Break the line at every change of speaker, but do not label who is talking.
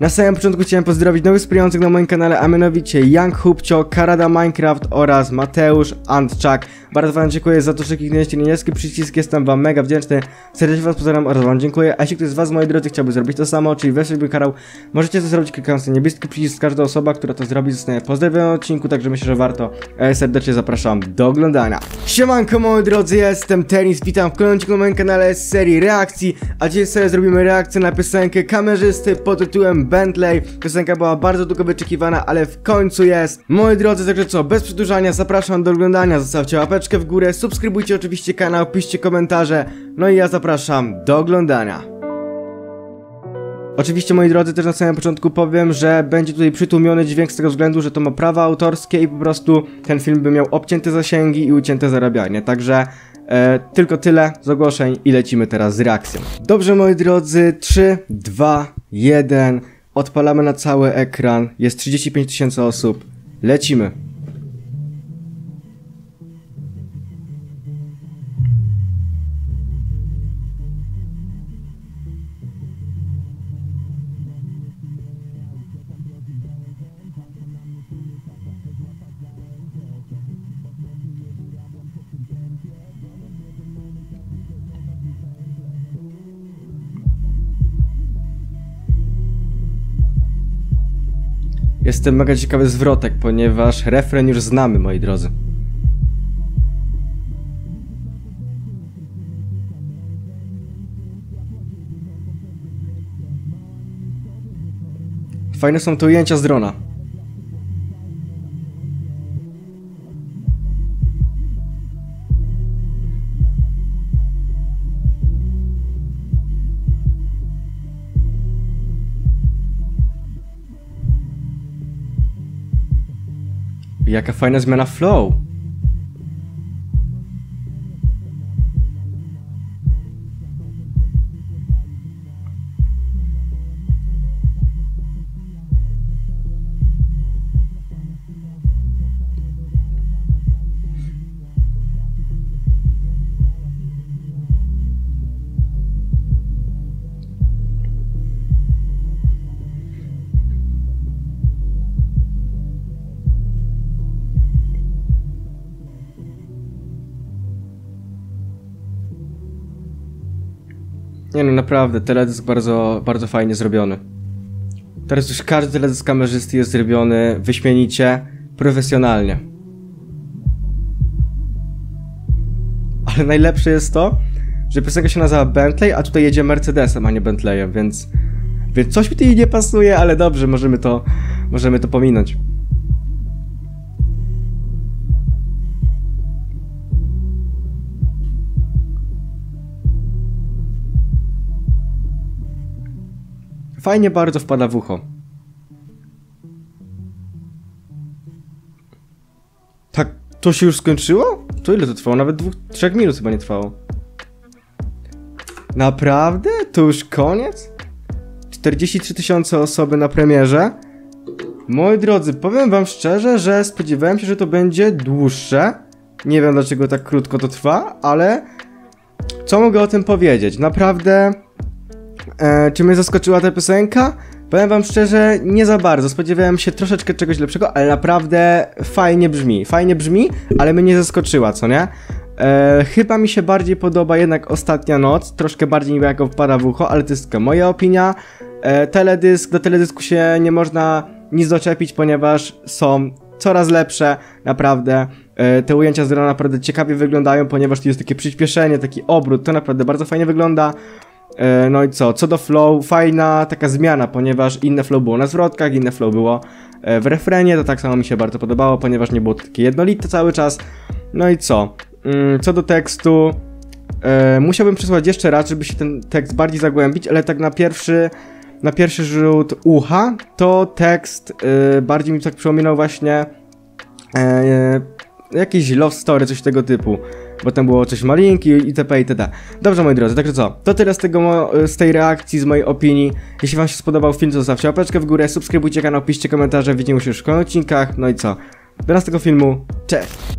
Na samym początku chciałem pozdrowić nowych wspierających na moim kanale, a mianowicie Young Hubcio, Karada Minecraft oraz Mateusz Antczak. Bardzo wam dziękuję za to, że kliknęliście niebieski przycisk, jestem wam mega wdzięczny. Serdecznie was pozdrawiam oraz wam dziękuję. A jeśli ktoś z was, moi drodzy, chciałby zrobić to samo, czyli weszli by kanał, możecie to zrobić klikając na niebieski przycisk. Każda osoba, która to zrobi, zostanie pozdrowiona w odcinku, także myślę, że warto. E, serdecznie zapraszam do oglądania. Siemanko, moi drodzy, jestem Tenis, witam w kolejnym na moim kanale z serii reakcji, a dzisiaj sobie zrobimy reakcję na piosenkę kamerzysty pod tytułem Bentley. Piosenka była bardzo długo wyczekiwana, ale w końcu jest. Moi drodzy, także co, bez przedłużania zapraszam do oglądania, zostawcie łapeczkę w górę, subskrybujcie oczywiście kanał, piszcie komentarze, no i ja zapraszam do oglądania. Oczywiście, moi drodzy, też na samym początku powiem, że będzie tutaj przytłumiony dźwięk z tego względu, że to ma prawa autorskie i po prostu ten film by miał obcięte zasięgi i ucięte zarabianie. Także e, tylko tyle z ogłoszeń i lecimy teraz z reakcją. Dobrze, moi drodzy, 3, 2, 1. Odpalamy na cały ekran. Jest 35 tysięcy osób. Lecimy. Jestem mega ciekawy zwrotek, ponieważ refren już znamy, moi drodzy. Fajne są te ujęcia z drona. Jaka fajna zmiana flow. Nie no, naprawdę, teledysk bardzo, bardzo fajnie zrobiony. Teraz już każdy teledysk kamerzysty jest zrobiony wyśmienicie, profesjonalnie. Ale najlepsze jest to, że piosenka się nazywa Bentley, a tutaj jedzie Mercedesem, a nie Bentleyem, więc... Więc coś mi tutaj nie pasuje, ale dobrze, możemy to, możemy to pominąć. Fajnie bardzo wpada w ucho. Tak, to się już skończyło? To ile to trwało? Nawet dwóch, trzech minut chyba nie trwało. Naprawdę? To już koniec? 43 tysiące osoby na premierze? Moi drodzy, powiem wam szczerze, że spodziewałem się, że to będzie dłuższe. Nie wiem dlaczego tak krótko to trwa, ale co mogę o tym powiedzieć? Naprawdę E, czy mnie zaskoczyła ta piosenka? Powiem wam szczerze, nie za bardzo. Spodziewałem się troszeczkę czegoś lepszego, ale naprawdę fajnie brzmi. Fajnie brzmi, ale mnie nie zaskoczyła, co nie? E, chyba mi się bardziej podoba jednak Ostatnia Noc, troszkę bardziej niby jako wpada w ucho, ale to jest tylko moja opinia. E, teledysk, do teledysku się nie można nic doczepić, ponieważ są coraz lepsze, naprawdę. E, te ujęcia z drona naprawdę ciekawie wyglądają, ponieważ tu jest takie przyspieszenie, taki obrót, to naprawdę bardzo fajnie wygląda. E, no i co? Co do flow, fajna taka zmiana, ponieważ inne flow było na zwrotkach, inne flow było e, w refrenie, to tak samo mi się bardzo podobało, ponieważ nie było takie jednolite cały czas. No i co? Mm, co do tekstu, e, musiałbym przesłać jeszcze raz, żeby się ten tekst bardziej zagłębić, ale tak na pierwszy, na pierwszy rzut ucha, to tekst bardziej mi tak przypominał właśnie jakiś love story, coś tego typu bo tam było coś malinki itp. itd. Dobrze moi drodzy, także co? To tyle z, tego, z tej reakcji, z mojej opinii. Jeśli wam się spodobał film, to zostawcie łapeczkę w górę, subskrybujcie kanał, piszcie komentarze, widzimy się już w kolejnych odcinkach. No i co? Do następnego filmu, cześć!